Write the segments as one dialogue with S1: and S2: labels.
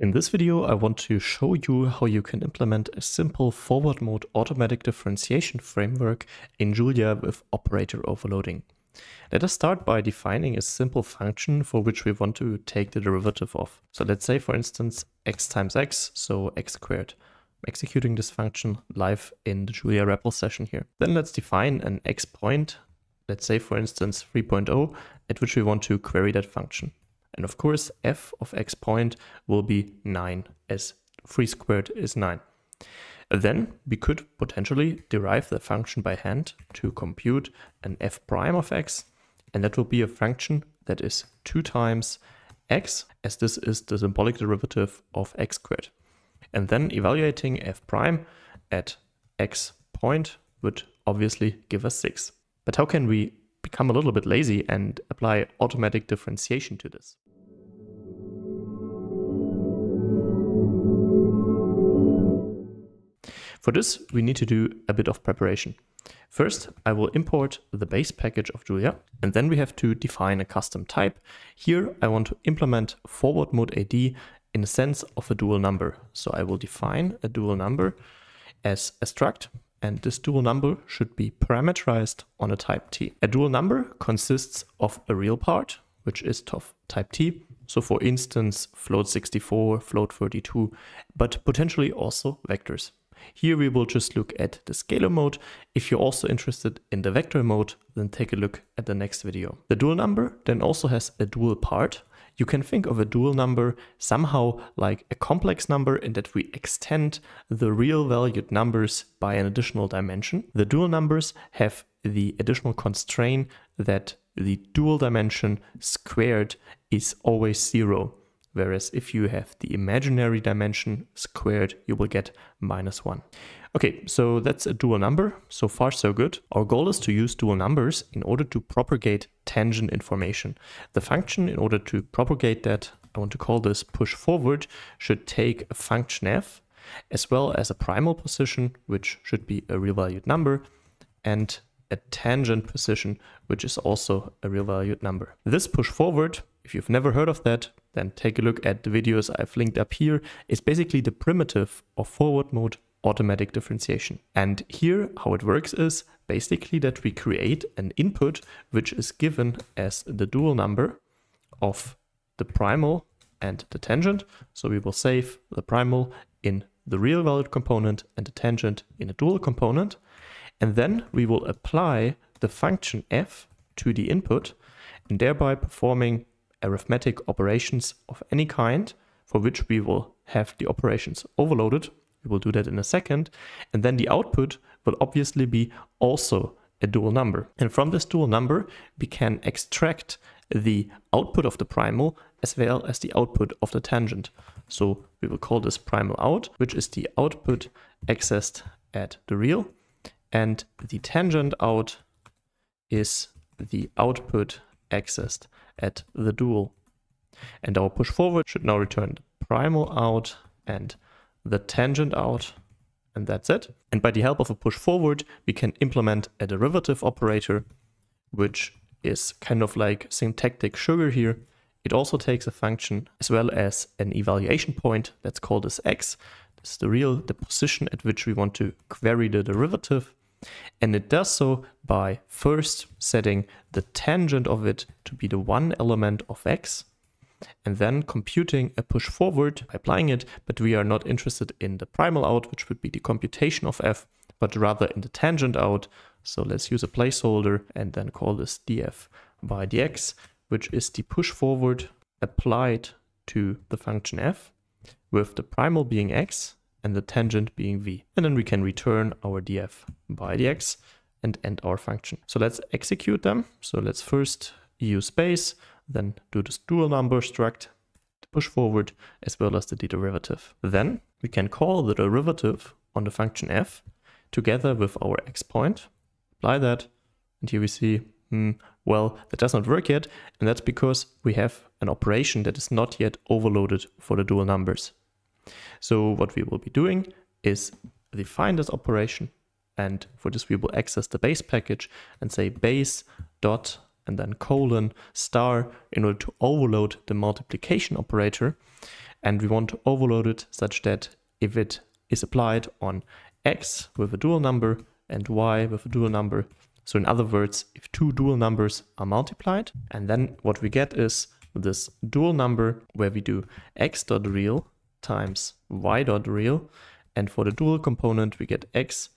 S1: In this video, I want to show you how you can implement a simple forward mode automatic differentiation framework in Julia with operator overloading. Let us start by defining a simple function for which we want to take the derivative of. So let's say, for instance, x times x, so x squared. I'm executing this function live in the Julia REPL session here. Then let's define an x point, let's say, for instance, 3.0, at which we want to query that function. And of course, f of x point will be 9, as 3 squared is 9. Then we could potentially derive the function by hand to compute an f prime of x, and that will be a function that is 2 times x, as this is the symbolic derivative of x squared. And then evaluating f prime at x point would obviously give us 6. But how can we become a little bit lazy and apply automatic differentiation to this. For this, we need to do a bit of preparation. First, I will import the base package of Julia, and then we have to define a custom type. Here, I want to implement forward mode AD in the sense of a dual number. So I will define a dual number as a struct and this dual number should be parameterized on a type t. A dual number consists of a real part, which is of type t, so for instance float 64, float 32, but potentially also vectors. Here we will just look at the scalar mode. If you're also interested in the vector mode, then take a look at the next video. The dual number then also has a dual part, you can think of a dual number somehow like a complex number in that we extend the real valued numbers by an additional dimension. The dual numbers have the additional constraint that the dual dimension squared is always zero. Whereas if you have the imaginary dimension squared, you will get minus one. Okay, so that's a dual number. So far, so good. Our goal is to use dual numbers in order to propagate tangent information. The function, in order to propagate that, I want to call this push forward, should take a function f as well as a primal position, which should be a real valued number, and a tangent position, which is also a real valued number. This push forward, if you've never heard of that, then take a look at the videos I've linked up here, is basically the primitive of forward mode automatic differentiation. And here, how it works is basically that we create an input which is given as the dual number of the primal and the tangent. So we will save the primal in the real valued component and the tangent in a dual component. And then we will apply the function f to the input and thereby performing arithmetic operations of any kind for which we will have the operations overloaded we will do that in a second. And then the output will obviously be also a dual number. And from this dual number, we can extract the output of the primal as well as the output of the tangent. So we will call this primal out, which is the output accessed at the real. And the tangent out is the output accessed at the dual. And our push forward should now return the primal out and the tangent out, and that's it. And by the help of a push forward, we can implement a derivative operator, which is kind of like syntactic sugar here. It also takes a function as well as an evaluation point Let's call this x. This is the real, the position at which we want to query the derivative. And it does so by first setting the tangent of it to be the one element of x and then computing a push forward by applying it, but we are not interested in the primal out, which would be the computation of f, but rather in the tangent out. So let's use a placeholder and then call this df by dx, which is the push forward applied to the function f, with the primal being x and the tangent being v. And then we can return our df by dx and end our function. So let's execute them. So let's first use space, then do this dual number struct to push forward as well as the derivative. Then we can call the derivative on the function f together with our x point, apply that, and here we see, hmm, well, that does not work yet, and that's because we have an operation that is not yet overloaded for the dual numbers. So what we will be doing is define this operation, and for this we will access the base package and say base dot and then colon star in order to overload the multiplication operator. and we want to overload it such that if it is applied on x with a dual number and y with a dual number, so in other words, if two dual numbers are multiplied, and then what we get is this dual number where we do x dot real times y dot real, and for the dual component we get x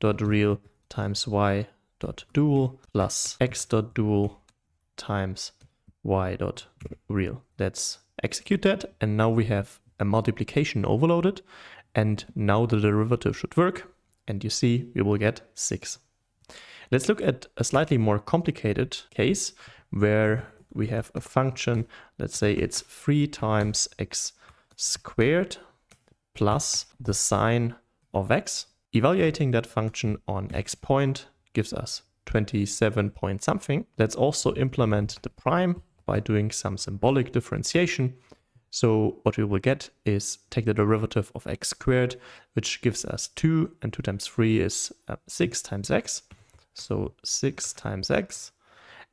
S1: dot real times y dot dual plus x dot dual times y dot real. Let's execute that, and now we have a multiplication overloaded, and now the derivative should work, and you see we will get 6. Let's look at a slightly more complicated case where we have a function, let's say it's 3 times x squared plus the sine of x. Evaluating that function on x point gives us 27 point something. Let's also implement the prime by doing some symbolic differentiation. So what we will get is take the derivative of x squared, which gives us 2, and 2 times 3 is uh, 6 times x. So 6 times x.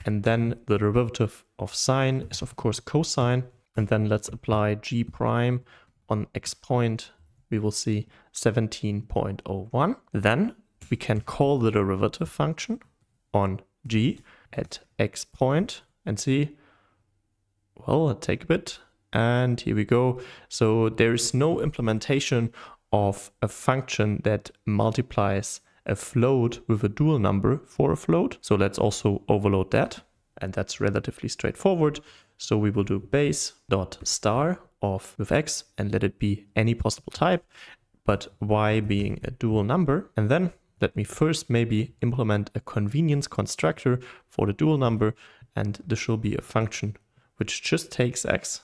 S1: And then the derivative of sine is of course cosine. And then let's apply g prime on x point. We will see 17.01. Then we can call the derivative function on g at x point and see, well, I'll take a bit. And here we go. So there is no implementation of a function that multiplies a float with a dual number for a float. So let's also overload that. And that's relatively straightforward. So we will do base dot star of with x and let it be any possible type, but y being a dual number. And then let me first maybe implement a convenience constructor for the dual number. And this shall be a function which just takes x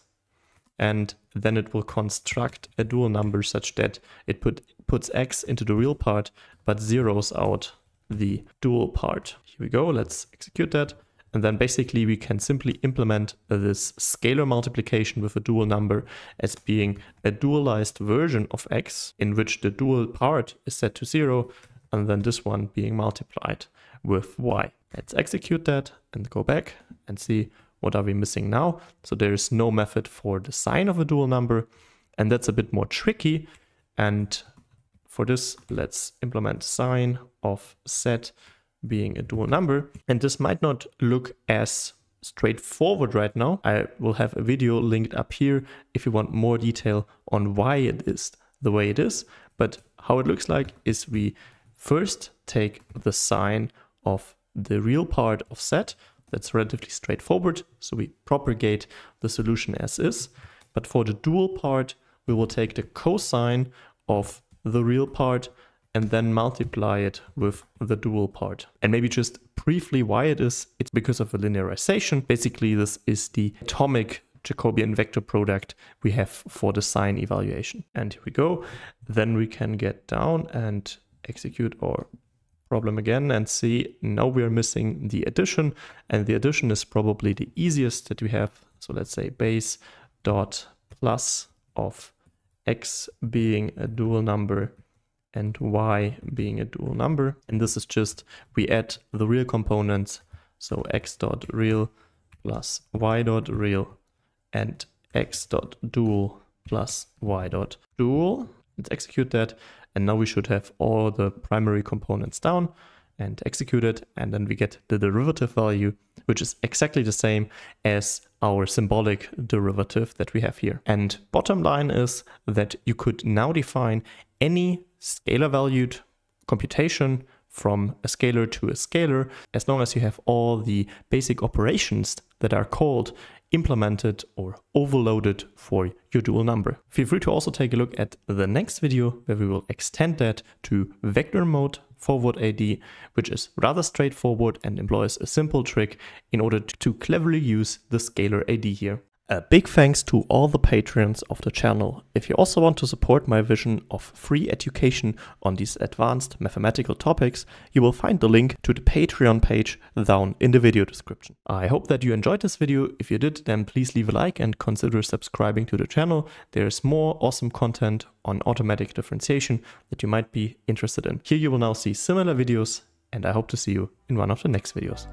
S1: and then it will construct a dual number such that it put, puts x into the real part but zeroes out the dual part. Here we go, let's execute that. And then basically we can simply implement this scalar multiplication with a dual number as being a dualized version of x in which the dual part is set to zero and then this one being multiplied with y. Let's execute that and go back and see what are we missing now? So there is no method for the sine of a dual number, and that's a bit more tricky. And for this, let's implement sine of set being a dual number. And this might not look as straightforward right now. I will have a video linked up here if you want more detail on why it is the way it is. But how it looks like is we first take the sine of the real part of set that's relatively straightforward. So we propagate the solution as is. But for the dual part, we will take the cosine of the real part and then multiply it with the dual part. And maybe just briefly why it is, it's because of a linearization. Basically, this is the atomic Jacobian vector product we have for the sine evaluation. And here we go. Then we can get down and execute our problem again and see now we're missing the addition and the addition is probably the easiest that we have. So let's say base dot plus of x being a dual number and y being a dual number. And this is just, we add the real components. So x dot real plus y dot real and x dot dual plus y dot dual. Let's execute that. And now we should have all the primary components down and execute it. And then we get the derivative value, which is exactly the same as our symbolic derivative that we have here. And bottom line is that you could now define any scalar valued computation from a scalar to a scalar as long as you have all the basic operations that are called implemented or overloaded for your dual number. Feel free to also take a look at the next video where we will extend that to vector mode forward AD, which is rather straightforward and employs a simple trick in order to cleverly use the scalar AD here. A big thanks to all the patrons of the channel. If you also want to support my vision of free education on these advanced mathematical topics, you will find the link to the Patreon page down in the video description. I hope that you enjoyed this video. If you did, then please leave a like and consider subscribing to the channel. There's more awesome content on automatic differentiation that you might be interested in. Here you will now see similar videos and I hope to see you in one of the next videos.